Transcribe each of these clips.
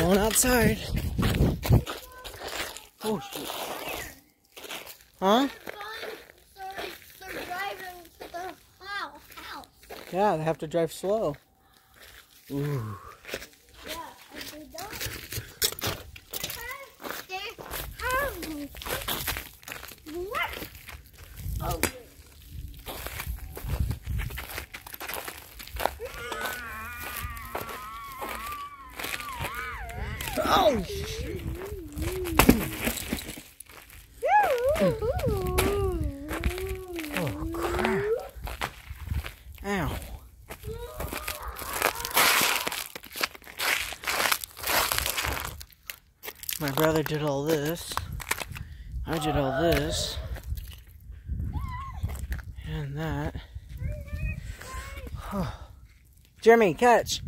going outside. Oh, shit. Huh? Yeah, they have to drive slow. Ooh. Oh! Oh, crap. Ow. My brother did all this. I did all this. And that. Jeremy, catch.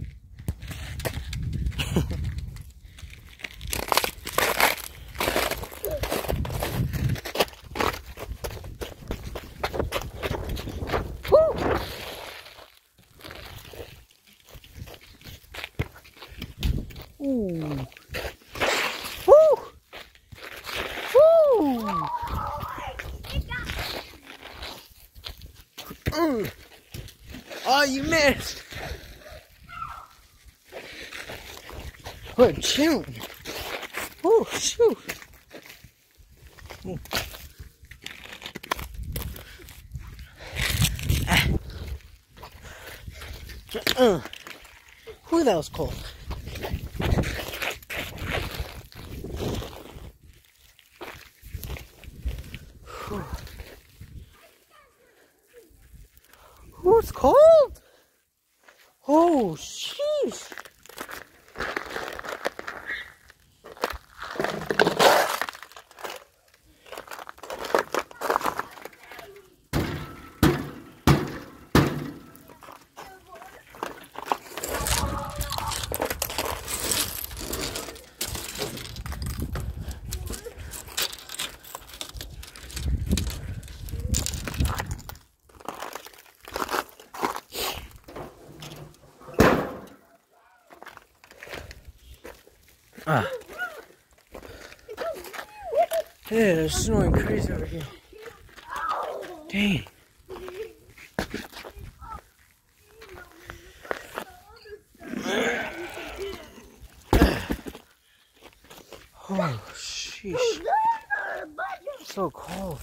Ooh. Woo! Woo! Mm. Oh, you missed. We're chilling. Oh, shoot. Ooh. Ah. Uh. Whew, that was cold. Oh, it's cold. Oh, jeez. Ah. Yeah, it's snowing crazy over here. Dang. Oh, sheesh. So cold.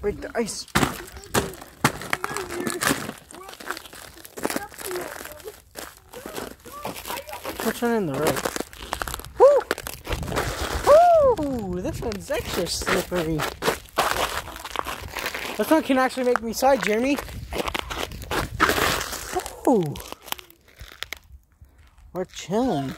Break the ice. Which one in the right? Woo! Woo! This one's extra slippery. This one can actually make me side, Jeremy. Ooh. We're chilling.